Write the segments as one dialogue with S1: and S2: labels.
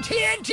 S1: TNT!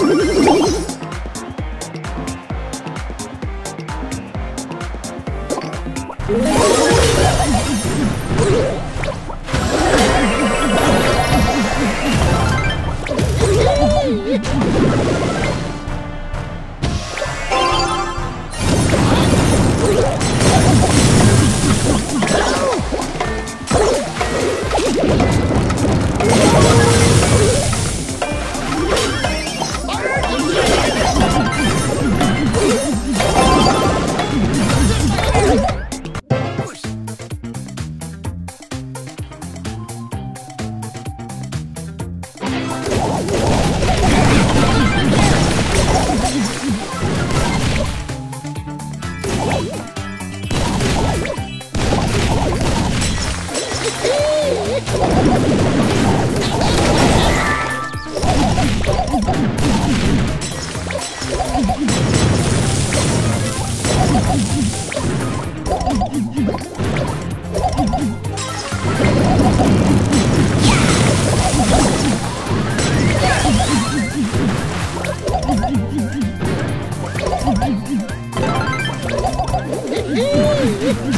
S1: Oh, my God. Hey!